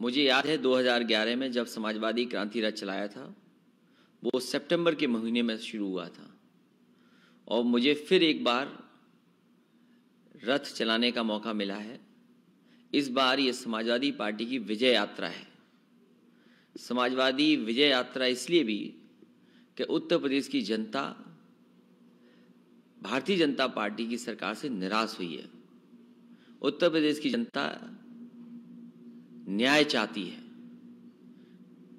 मुझे याद है 2011 में जब समाजवादी क्रांति रथ चलाया था, वो सितंबर के महीने में शुरू हुआ था। और मुझे फिर एक बार रथ चलाने का मौका मिला है। इस बार ये समाजवादी पार्टी की विजय यात्रा है। समाजवादी विजय यात्रा इसलिए भी कि उत्तर प्रदेश की जनता, भारतीय जनता पार्टी की सरकार से निराश हुई है। उत्तर प्रदेश की जनता न्याय चाहती है।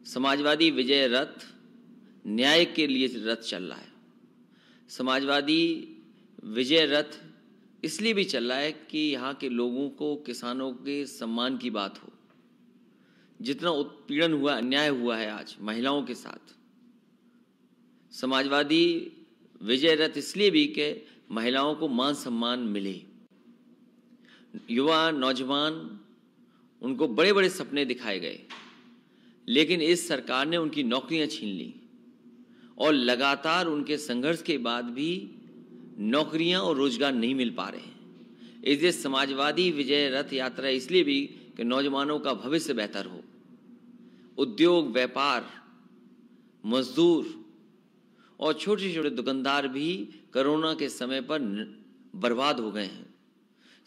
समाजवादी विजय रथ न्याय के लिए रथ चल रहा है। समाजवादी विजय रथ इसलिए भी चल रहा है कि यहाँ के लोगों को, किसानों के सम्मान की बात हो। जितना उत्पीड़न हुआ, अन्याय हुआ है आज महिलाओं के साथ। समाजवादी विजय रथ इसलिए भी कि महिलाओं को मान सम्मान मिले। युवा, नौजवान उनको बड़े बड़े सपने दिखाए गए। लेकिन इस सरकार ने उनकी नौकरियाँ छीन ली और लगातार उनके संघर्ष के बाद भी नौकरियाँ और रोज़गार नहीं मिल पा रहे हैं। इसलिए समाजवादी विजय रथ यात्रा इसलिए भी कि नौजवानों का भविष्य बेहतर हो। उद्योग, व्यापार, मजदूर और छोटे छोटे दुकानदार भी कोरोना के समय पर बर्बाद हो गए हैं।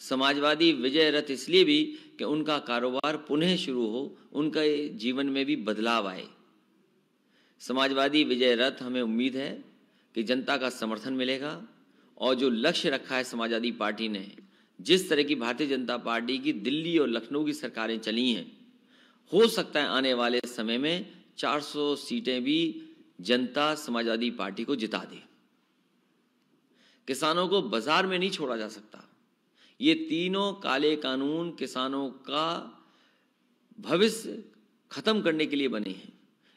समाजवादी विजय रथ इसलिए भी कि उनका कारोबार पुनः शुरू हो, उनका जीवन में भी बदलाव आए। समाजवादी विजय रथ हमें उम्मीद है कि जनता का समर्थन मिलेगा और जो लक्ष्य रखा है समाजवादी पार्टी ने, जिस तरह की भारतीय जनता पार्टी की दिल्ली और लखनऊ की सरकारें चली हैं, हो सकता है आने वाले समय में 400 सीटें भी जनता समाजवादी पार्टी को जिता दे। किसानों को बाज़ार में नहीं छोड़ा जा सकता। ये तीनों काले कानून किसानों का भविष्य खत्म करने के लिए बने हैं।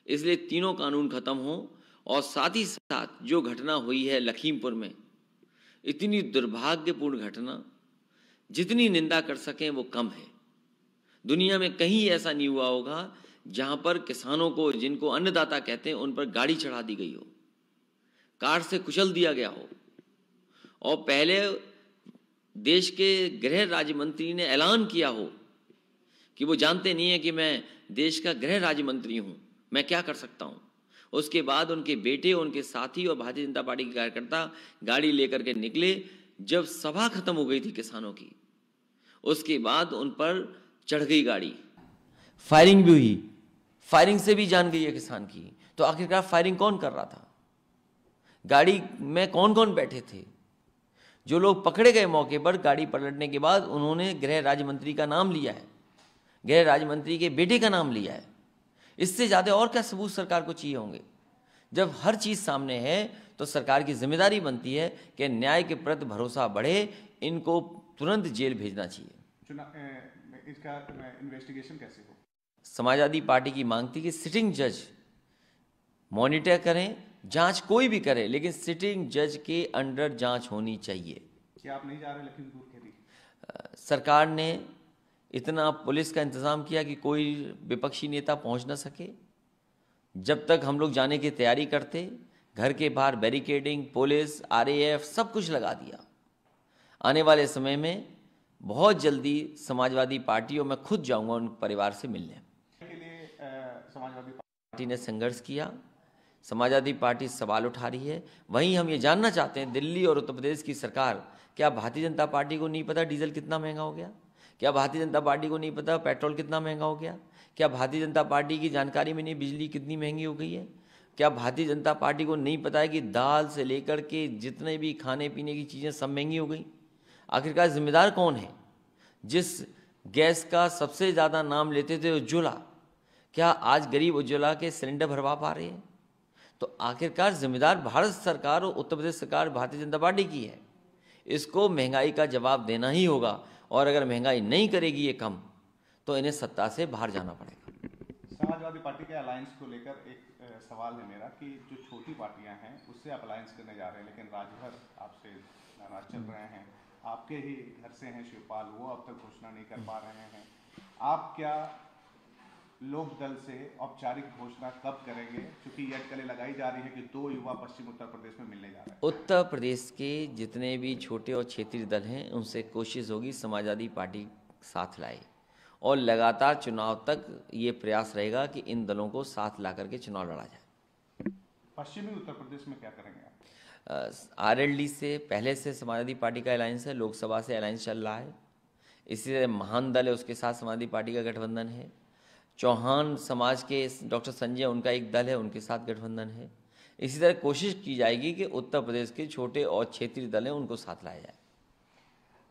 इसलिए तीनों कानून खत्म हो और साथ ही साथ जो घटना हुई है लखीमपुर में, इतनी दुर्भाग्यपूर्ण घटना, जितनी निंदा कर सकें वो कम है। दुनिया में कहीं ऐसा नहीं हुआ होगा जहाँ पर किसानों को, जिनको अन्नदाता कहते हैं, उन पर गाड़ी चढ़ा दी गई हो, कार से कुचल दिया गया हो। और पहले देश के गृह राज्य मंत्री ने ऐलान किया हो कि वो जानते नहीं है कि मैं देश का गृह राज्य मंत्री हूँ, मैं क्या कर सकता हूँ? उसके बाद उनके बेटे, उनके साथी और भारतीय जनता पार्टी के कार्यकर्ता गाड़ी लेकर के निकले, जब सभा खत्म हो गई थी किसानों की। उसके बाद उन पर चढ़ गई गाड़ी। फायरिंग भी हुई। फायरिंग से भी जान गई है किसान की। तो आखिरकार फायरिंग कौन कर रहा था? गाड़ी में कौन कौन बैठे थे? जो लोग पकड़े गए मौके पर गाड़ी पलटने के बाद उन्होंने गृह राज्य मंत्री का नाम लिया है। गृह राज्य मंत्री के बेटे का नाम लिया है। इससे ज़्यादा और क्या सबूत सरकार को चाहिए होंगे? जब हर चीज़ सामने है तो सरकार की ज़िम्मेदारी बनती है कि न्याय के प्रति भरोसा बढ़े इनको तुरंत जेल भेजना चाहिए। इसका इन्वेस्टिगेशन कैसे हो? समाजवादी पार्टी की मांग थी कि सिटिंग जज मॉनिटर करें जाँच कोई भी करे लेकिन सिटिंग जज के अंडर जाँच होनी चाहिए। क्या आप नहीं जा रहे लखीमपुर खेरी सरकार ने इतना पुलिस का इंतज़ाम किया कि कोई विपक्षी नेता पहुँच ना सके। जब तक हम लोग जाने की तैयारी करते घर के बाहर बैरिकेडिंग पुलिस आरएएफ सब कुछ लगा दिया। आने वाले समय में बहुत जल्दी समाजवादी पार्टी और मैं खुद जाऊँगा उन परिवार से मिलने। के लिए समाजवादी पार्टी ने संघर्ष किया। समाजवादी पार्टी सवाल उठा रही है। वहीं हम ये जानना चाहते हैं, दिल्ली और उत्तर प्रदेश की सरकार, क्या भारतीय जनता पार्टी को नहीं पता डीजल कितना महँगा हो गया? क्या भारतीय जनता पार्टी को नहीं पता पेट्रोल कितना महँगा हो गया? क्या भारतीय जनता पार्टी की जानकारी में नहीं बिजली कितनी महँगी हो गई है? क्या भारतीय जनता पार्टी को नहीं पता है कि दाल से लेकर के जितने भी खाने पीने की चीज़ें सब महँगी हो गई? आखिरकार जिम्मेदार कौन है? जिस गैस का सबसे ज़्यादा नाम लेते थे उज्ज्वला, क्या आज गरीब उज्ज्वला के सिलेंडर भरवा पा रहे हैं? तो आखिरकार जिम्मेदार भारत सरकार और उत्तर प्रदेश सरकार भारतीय जनता पार्टी की है। इसको महँगाई का जवाब देना ही होगा और अगर महँगाई नहीं करेगी ये कम तो इन्हें सत्ता से बाहर जाना पड़ेगा। समाजवादी पार्टी के अलायंस को लेकर एक सवाल है मेरा कि जो छोटी पार्टियाँ हैं, उससे आप अलायंस करने जा रहे हैं, लेकिन राजभर आपसे नाराज़ चल रहे हैं। आपके ही घर से हैं शिवपाल, वो अब तक घोषणा नहीं कर पा रहे हैं। आप क्या लोक दल से औपचारिक घोषणा कब करेंगे? क्योंकि ये अटकलें लगाई जा रही है कि दो युवा पश्चिम उत्तर प्रदेश में मिलने जा रहे हैं। उत्तर प्रदेश के जितने भी छोटे और क्षेत्रीय दल हैं उनसे कोशिश होगी समाजवादी पार्टी साथ लाए। और लगातार चुनाव तक ये प्रयास रहेगा कि इन दलों को साथ ला करके चुनाव लड़ा जाए। पश्चिमी उत्तर प्रदेश में क्या करेंगे आप? आरएलडी से पहले से समाजवादी पार्टी का अलायंस है लोकसभा से अलायंस चल रहा है। इसी तरह महान दल है उसके साथ समाजवादी पार्टी का गठबंधन है। चौहान समाज के डॉक्टर संजय, उनका एक दल है, उनके साथ गठबंधन है। इसी तरह कोशिश की जाएगी कि उत्तर प्रदेश के छोटे और क्षेत्रीय दल हैं, उनको साथ लाया जाए।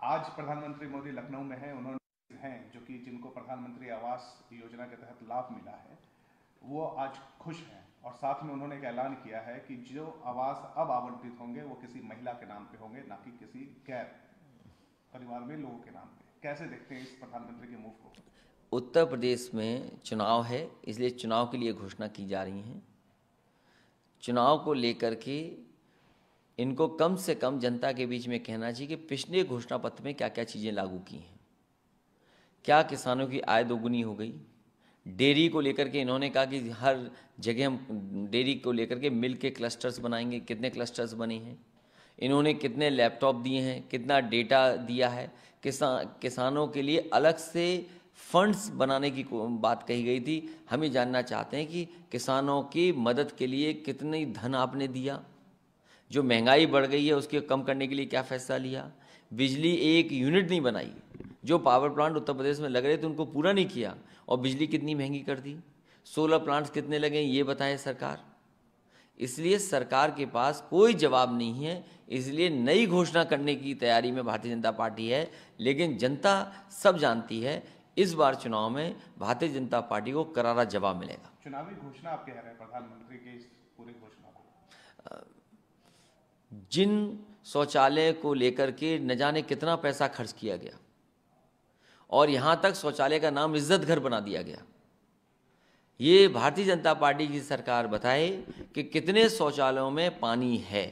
आज प्रधानमंत्री मोदी लखनऊ में हैं, उन्होंने हैं, जो कि जिनको प्रधानमंत्री आवास योजना के तहत लाभ मिला है, वो आज खुश हैं। और साथ में उन्होंने एक ऐलान किया है कि जो आवास अब आवंटित होंगे, वो किसी महिला के नाम पे होंगे, ना कि किसी गैर परिवार में लोगों के नाम पे। कैसे देखते हैं इस प्रधानमंत्री के मूव को? उत्तर प्रदेश में चुनाव है, इसलिए चुनाव के लिए घोषणा की जा रही हैं। चुनाव को लेकर के इनको कम से कम जनता के बीच में कहना चाहिए कि पिछले घोषणा पत्र में क्या क्या चीज़ें लागू की हैं। क्या किसानों की आय दोगुनी हो गई? डेयरी को लेकर के इन्होंने कहा कि हर जगह हम डेयरी को लेकर के मिल के क्लस्टर्स बनाएँगे। कितने क्लस्टर्स बने हैं? इन्होंने कितने लैपटॉप दिए हैं? कितना डेटा दिया है? किसान, किसानों के लिए अलग से फंड्स बनाने की बात कही गई थी। हम ये जानना चाहते हैं कि किसानों की मदद के लिए कितनी धन आपने दिया? जो महँगाई बढ़ गई है, उसके कम करने के लिए क्या फैसला लिया? बिजली एक यूनिट नहीं बनाई। जो पावर प्लांट उत्तर प्रदेश में लग रहे थे, उनको पूरा नहीं किया। और बिजली कितनी महँगी कर दी? सोलर प्लांट्स कितने लगे, ये बताए सरकार। इसलिए सरकार के पास कोई जवाब नहीं है। इसलिए नई घोषणा करने की तैयारी में भारतीय जनता पार्टी है। लेकिन जनता सब जानती है इस बार चुनाव में भारतीय जनता पार्टी को करारा जवाब मिलेगा। चुनावी घोषणा आप कह रहे हैं प्रधानमंत्री की इस पूरी घोषणा को? जिन शौचालय को लेकर के न जाने कितना पैसा खर्च किया गया और यहाँ तक शौचालय का नाम इज़्ज़त घर बना दिया गया ये भारतीय जनता पार्टी की सरकार बताए कि कितने शौचालयों में पानी है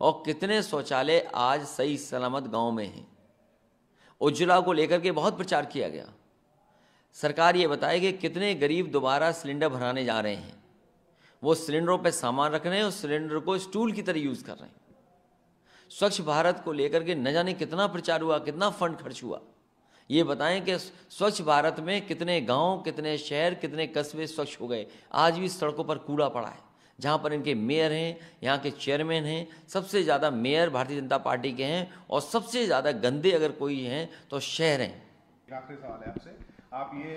और कितने शौचालय आज सही सलामत गाँव में हैं। उज्ज्वला को लेकर के बहुत प्रचार किया गया। सरकार ये बताए कि कितने गरीब दोबारा सिलेंडर भराने जा रहे हैं। वो सिलेंडरों पर सामान रख रहे हैं और सिलेंडर को स्टूल की तरह यूज़ कर रहे हैं। स्वच्छ भारत को लेकर के न जाने कितना प्रचार हुआ, कितना फंड खर्च हुआ। ये बताएँ कि स्वच्छ भारत में कितने गाँव, कितने शहर, कितने कस्बे स्वच्छ हो गए। आज भी सड़कों पर कूड़ा पड़ा है, जहाँ पर इनके मेयर हैं, यहाँ के चेयरमैन हैं। सबसे ज़्यादा मेयर भारतीय जनता पार्टी के हैं और सबसे ज़्यादा गंदे अगर कोई हैं तो शहर हैं। आखिरी सवाल है आपसे। आप ये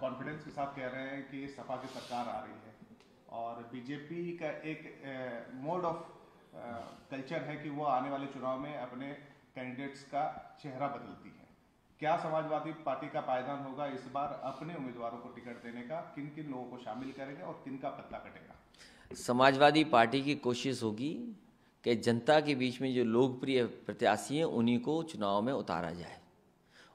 कॉन्फिडेंस के साथ कह रहे हैं कि सपा की सरकार आ रही है और बीजेपी का एक मोड ऑफ़ कल्चर है कि वो आने वाले चुनाव में अपने कैंडिडेट्स का चेहरा बदलती है। क्या समाजवादी पार्टी का पायदान होगा इस बार अपने उम्मीदवारों को टिकट देने का किन किन लोगों को शामिल करेंगे और किन का पत्ता कटेगा? समाजवादी पार्टी की कोशिश होगी कि जनता के बीच में जो लोकप्रिय प्रत्याशी हैं, उन्हीं को चुनाव में उतारा जाए।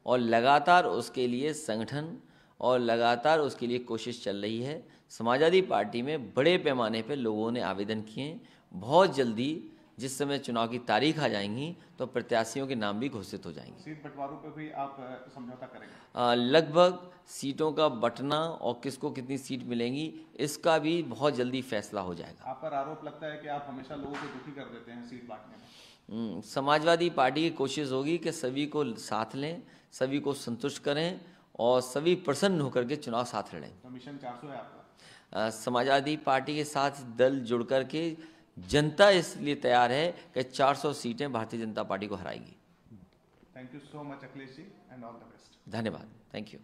और लगातार उसके लिए संगठन और लगातार उसके लिए कोशिश चल रही है। समाजवादी पार्टी में बड़े पैमाने पर लोगों ने आवेदन किए। बहुत जल्दी जिस समय चुनाव की तारीख आ जाएँगी तो प्रत्याशियों के नाम भी घोषित हो जाएँगे। सीट बंटवारों पर भी आप समझौता करेंगे? लगभग सीटों का बटना और किसको कितनी सीट मिलेंगी इसका भी बहुत जल्दी फैसला हो जाएगा। आप पर आरोप लगता है कि आप हमेशा लोगों को दुखी कर देते हैं सीट बांटने में। समाजवादी पार्टी की कोशिश होगी कि सभी को साथ लें सभी को संतुष्ट करें और सभी प्रसन्न होकर के चुनाव साथ लड़ें। तो मिशन चार है आपका? समाजवादी पार्टी के साथ दल जुड़ कर के जनता इसलिए तैयार है कि 400 सीटें भारतीय जनता पार्टी को हराएगी। Thank you so much Akhilesh ji and all the best धन्यवाद। Thank you